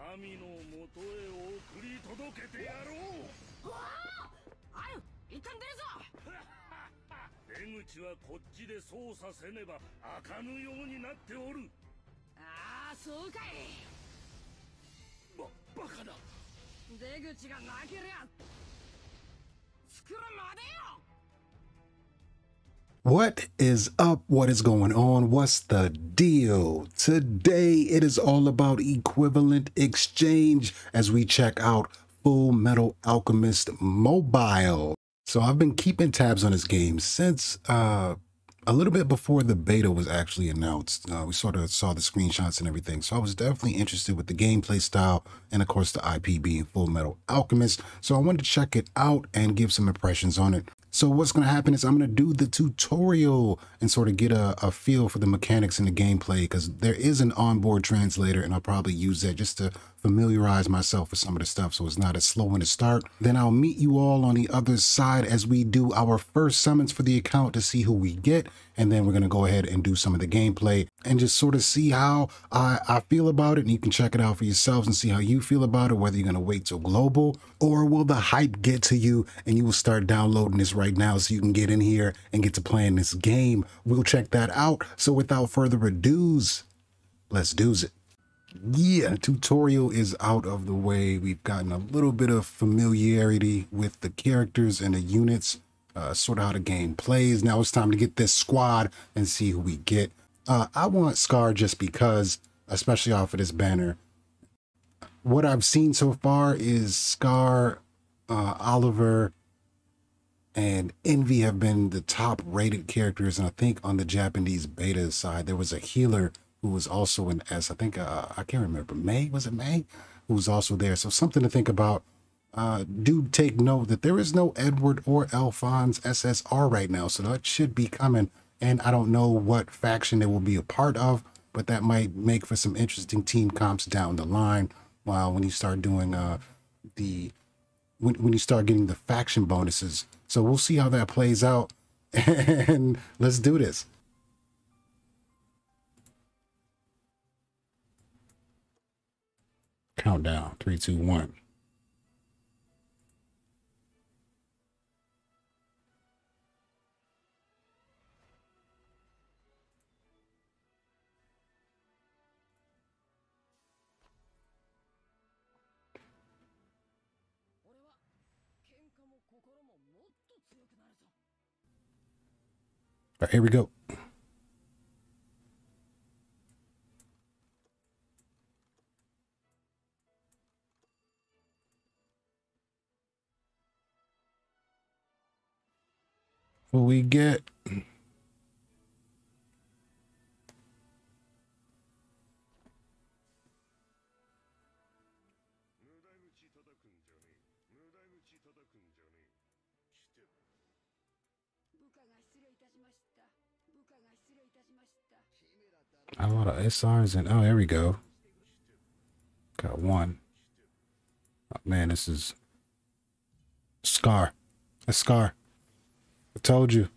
神のもとへ送り届けてやろう。わあある一旦出るぞ。出口はこっちで操作せねば開かぬようになっておる。ああそうかい。ばバカだ。出口がなけりゃ作るまでよ What is up? What is going on? What's the deal? Today it is all about equivalent exchange as we check out Full Metal Alchemist Mobile. So I've been keeping tabs on this game since uh, a little bit before the beta was actually announced. Uh, we sort of saw the screenshots and everything. So I was definitely interested with the gameplay style and of course the IP being Full Metal Alchemist. So I wanted to check it out and give some impressions on it. So what's going to happen is I'm going to do the tutorial and sort of get a, a feel for the mechanics in the gameplay because there is an onboard translator and I'll probably use that just to familiarize myself with some of the stuff so it's not as slow when to start. Then I'll meet you all on the other side as we do our first summons for the account to see who we get. And then we're going to go ahead and do some of the gameplay and just sort of see how I, I feel about it. And you can check it out for yourselves and see how you feel about it, whether you're going to wait till global or will the hype get to you and you will start downloading this right now so you can get in here and get to playing this game. We'll check that out. So without further ado, let's do it yeah, tutorial is out of the way. We've gotten a little bit of familiarity with the characters and the units, uh, sort of how the game plays. Now it's time to get this squad and see who we get. Uh, I want Scar just because, especially off of this banner. What I've seen so far is Scar, uh, Oliver, and Envy have been the top rated characters. And I think on the Japanese beta side, there was a healer who was also in S. I think uh, I can't remember May. Was it May? Who was also there? So something to think about. Uh, do take note that there is no Edward or Alphonse SSR right now, so that should be coming. And I don't know what faction it will be a part of, but that might make for some interesting team comps down the line. While when you start doing uh the when when you start getting the faction bonuses, so we'll see how that plays out. And let's do this. Countdown. Three, two, one. All right, here we go. What we get? Lot of SRs and oh, there we go. Got one. Oh, man, this is Scar. A Scar. I told you.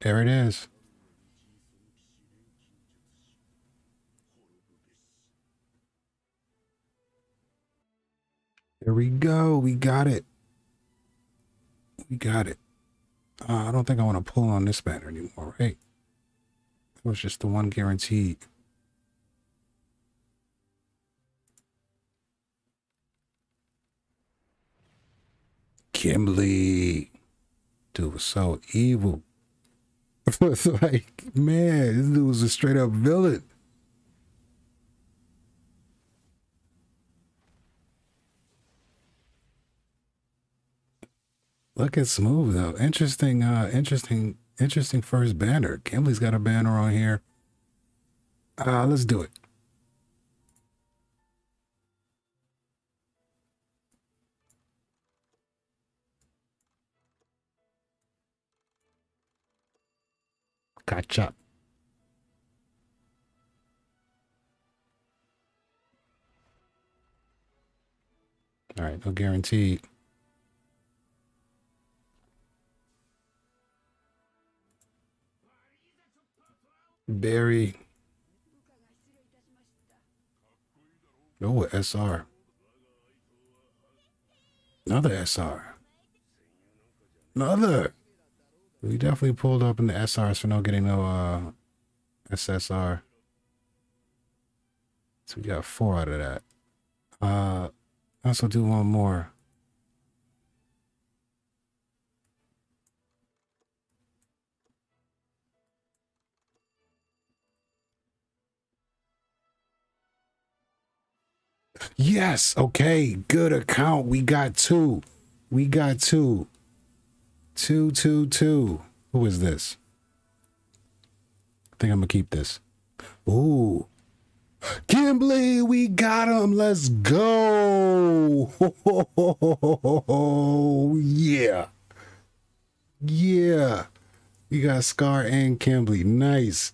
There it is. There we go. We got it. We got it. Uh, I don't think I want to pull on this banner anymore, right? It was just the one guaranteed. Kimberly. Dude was so evil. it's like, man, this dude was a straight up villain. Look at Smooth though. Interesting, uh, interesting, interesting first banner. Kimberly's got a banner on here. Uh, let's do it. up. All right, no guarantee. Barry. Oh, SR. Another SR. Another. We definitely pulled up in the SRs for no getting no uh, SSR. So we got four out of that. Uh, I also do one more. Yes. Okay. Good account. We got two. We got two. Two, two, two. Who is this? I think I'm going to keep this. Ooh. Kimberly, we got him. Let's go. Yeah. Yeah. We got Scar and Kimberly. Nice.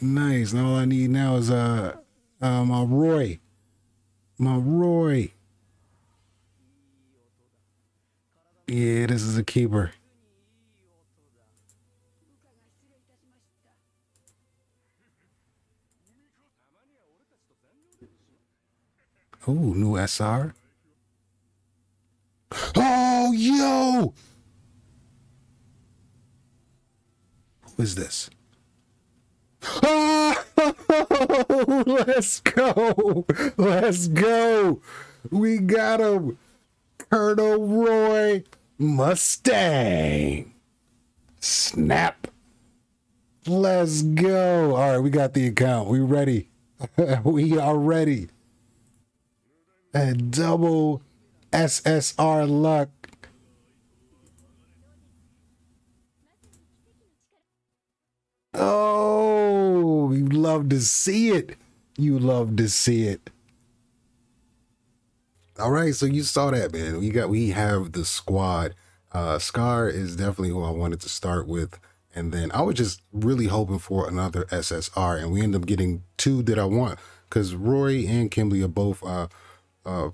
Nice. And all I need now is uh uh, my Roy. My Roy. Yeah, this is a keeper. Oh, new SR. Oh, yo! Who is this? Oh, let's go. Let's go. We got him. Colonel Roy Mustang. Snap. Let's go. All right, we got the account. We ready. we are ready. A double SSR luck. Oh, you love to see it. You love to see it. All right, so you saw that, man. We got we have the squad. Uh Scar is definitely who I wanted to start with. And then I was just really hoping for another SSR, and we end up getting two that I want because Roy and Kimberly are both uh uh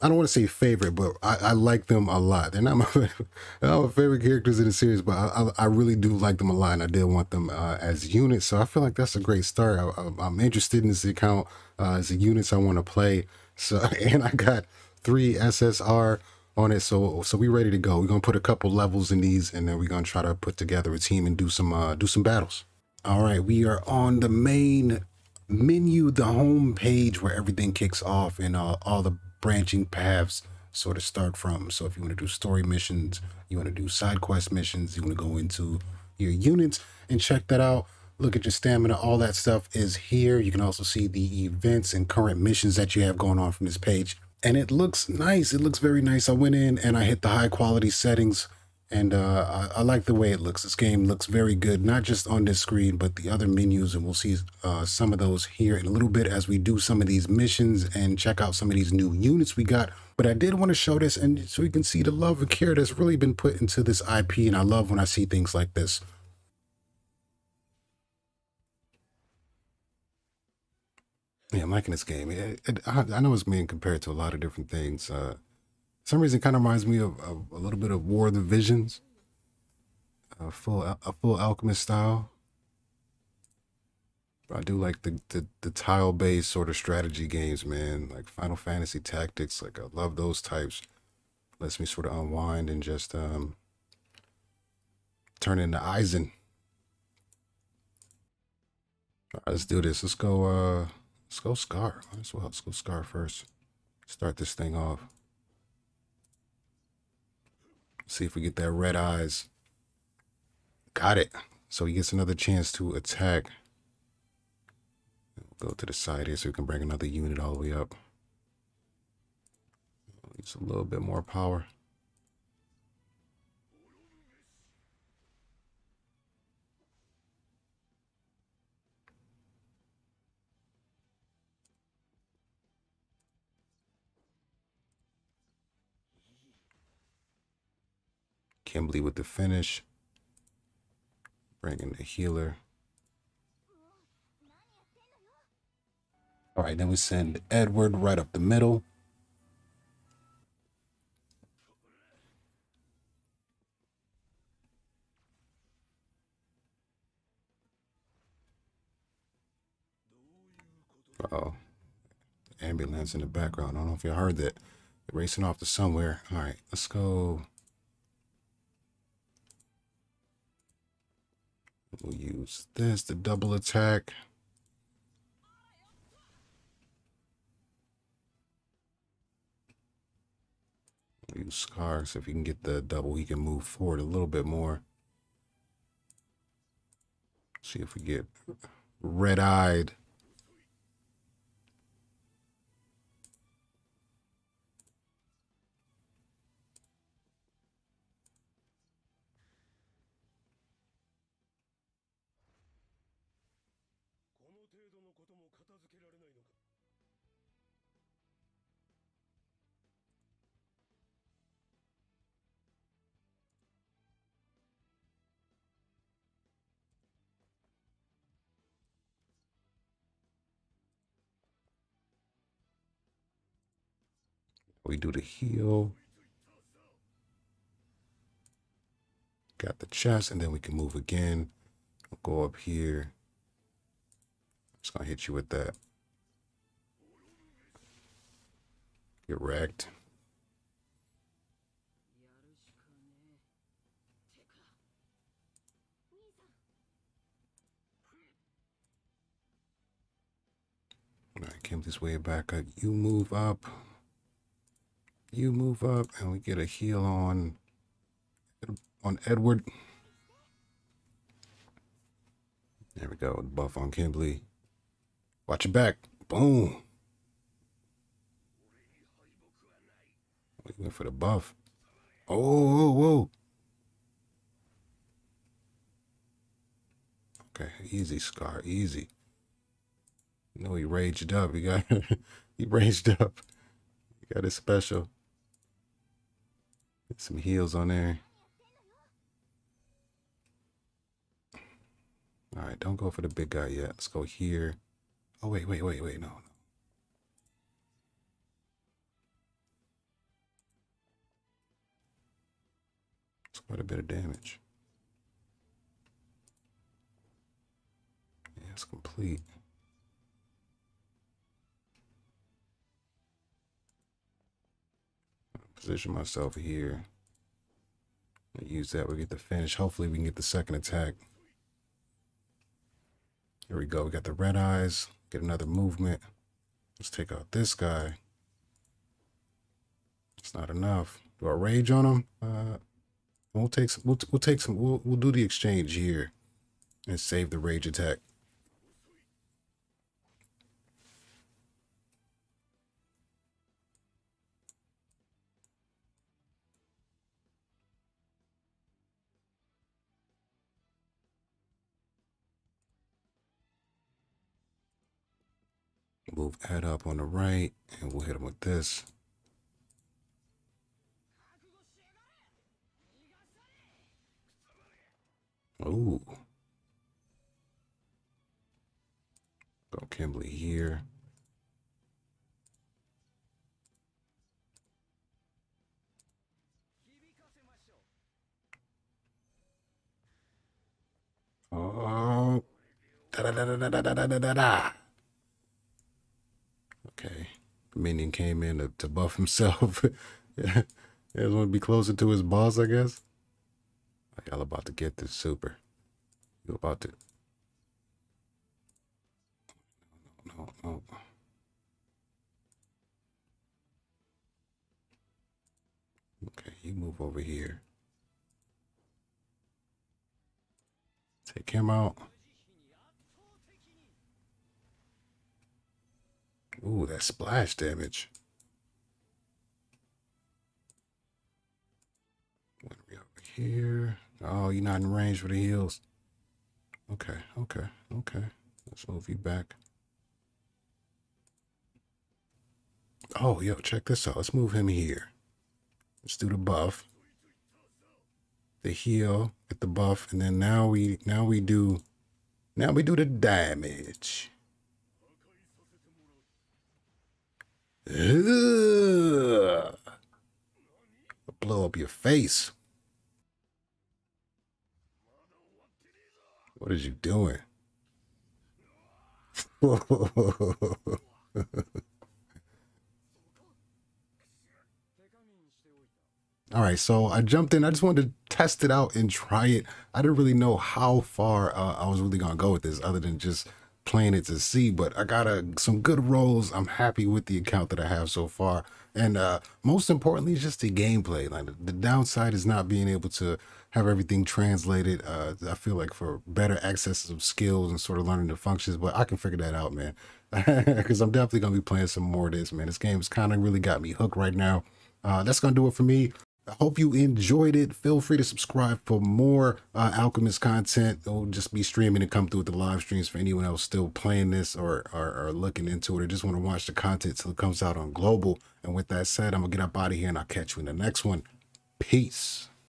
I don't want to say favorite, but I, I like them a lot. They're not my, they're not my favorite characters in the series, but I, I, I, really do like them a lot, and I did want them uh, as units. So I feel like that's a great start. I, am interested in this account uh, as the units I want to play. So and I got three SSR on it, so so we ready to go. We're gonna put a couple levels in these, and then we're gonna try to put together a team and do some uh, do some battles. All right, we are on the main menu, the home page where everything kicks off, and uh, all the branching paths sort of start from. So if you want to do story missions, you want to do side quest missions, you want to go into your units and check that out. Look at your stamina, all that stuff is here. You can also see the events and current missions that you have going on from this page. And it looks nice. It looks very nice. I went in and I hit the high quality settings and uh, I, I, like the way it looks. This game looks very good, not just on this screen, but the other menus. And we'll see uh, some of those here in a little bit as we do some of these missions and check out some of these new units we got. But I did want to show this and so you can see the love and care that's really been put into this IP. And I love when I see things like this. Yeah, I'm liking this game. It, it, I, I, know it's being compared to a lot of different things. Uh, some reason kind of reminds me of, of, a little bit of War of the Visions, a full a full alchemist style. But I do like the, the, the tile based sort of strategy games, man. Like Final Fantasy Tactics, like I love those types. Lets me sort of unwind and just um, turn into Eisen. Let's do this. Let's go. Uh, let's go Scar. Might as well. Let's go Scar first. Start this thing off. See if we get that red eyes. Got it. So he gets another chance to attack. Go to the side here so we can bring another unit all the way up. Needs a little bit more power. Kimberly with the finish. Bringing the healer. All right, then we send Edward right up the middle. Uh oh Ambulance in the background. I don't know if you heard that. They're racing off to somewhere. All right, let's go. We'll use this, the double attack. We'll use Scar, so if he can get the double, he can move forward a little bit more. See if we get red-eyed. We do the heel. Got the chest, and then we can move again. We'll go up here. Just gonna hit you with that. Get wrecked. I came this way back. up. You move up. You move up, and we get a heal on on Edward. There we go. Buff on Kimberly. Watch your back. Boom. We went for the buff. Oh, whoa, whoa. Okay, easy, Scar, easy. You know he raged up. He got he raged up. He got his special. Get some heels on there. All right, don't go for the big guy yet. Let's go here. Oh, wait, wait, wait, wait. No, no. It's quite a bit of damage. Yeah, it's complete. Position myself here. Use that. We get the finish. Hopefully, we can get the second attack. Here we go. We got the red eyes. Get another movement. Let's take out this guy. It's not enough. Do I rage on him? Uh, we'll take some. We'll, we'll take some. We'll we'll do the exchange here, and save the rage attack. Ed up on the right, and we'll hit him with this. Ooh. Go Kimberly here. Oh. Da da da da da da da da da. Okay. Minion came in to, to buff himself. yeah. He want to be closer to his boss, I guess. Y'all about to get this super. You about to. No, no, no. Okay, you move over here. Take him out. Ooh, that splash damage. What are we over here? Oh, you're not in range for the heals. Okay, okay, okay. Let's move you back. Oh, yo, check this out. Let's move him here. Let's do the buff. The heal, get the buff, and then now we now we do now we do the damage. Blow up your face. What is you doing? All right, so I jumped in. I just wanted to test it out and try it. I didn't really know how far uh, I was really gonna go with this, other than just playing it to see. But I got a, some good roles. I'm happy with the account that I have so far, and uh, most importantly, just the gameplay. Like the downside is not being able to have everything translated. Uh, I feel like for better access of skills and sort of learning the functions, but I can figure that out, man. Because I'm definitely gonna be playing some more of this, man. This game's kind of really got me hooked right now. Uh, that's gonna do it for me. I hope you enjoyed it. Feel free to subscribe for more uh, Alchemist content. It'll just be streaming and come through with the live streams for anyone else still playing this or, or, or looking into it or just want to watch the content till it comes out on global. And with that said, I'm going to get up out of here and I'll catch you in the next one. Peace.